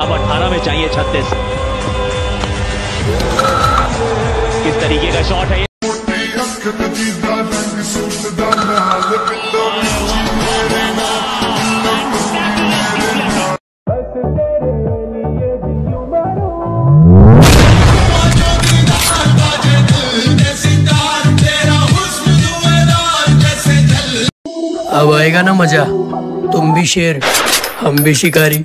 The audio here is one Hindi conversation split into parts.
अब 18 में चाहिए 36 किस तरीके का शॉट है ये? अब आएगा ना मज़ा। तुम भी शेर, हम भी शिकारी।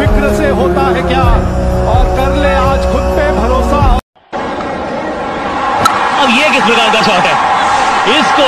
होता है क्या? और कर ले आज खुद पे भरोसा। अब ये किस प्रकार का शॉट है? इसको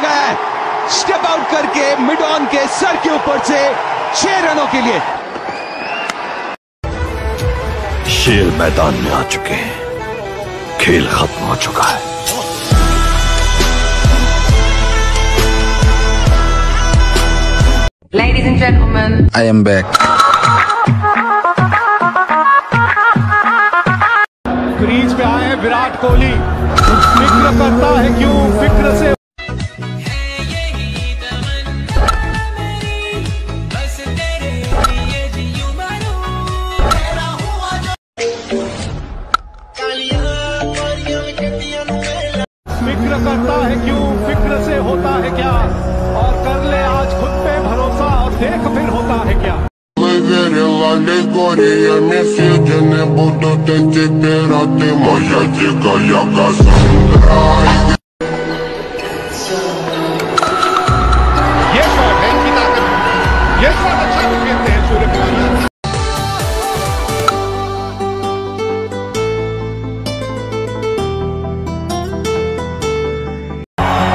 लगाया है। स्टेप आउट करके मिड ऑन के सर के ऊपर से छह रनों के लिए। शेर मैदान में आ चुके हैं। खेल खत्म हो चुका है। Ladies and gentlemen, I am back. Crease पे आए हैं विराट कोहली। फ़िक्र करता है क्यों? फ़िक्र से फ़िक्र करता है क्यों फ़िक्र से होता है क्या और कर ले आज खुद पे भरोसा और देख फिर होता है क्या Misiedene budu te ti pirati Moja dzika jaka sandra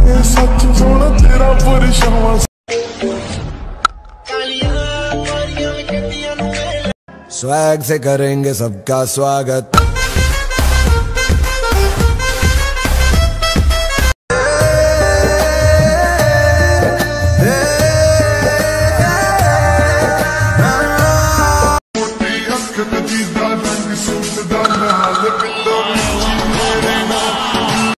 ਕੋਲੇ ਆਵਾਂ ਸੋਣੀਏ ਸੱਚ ਸੋਹਣਾ ਤੇਰਾ ਪਰਛਾਵਾਂ स्वैग से करेंगे सबका स्वागत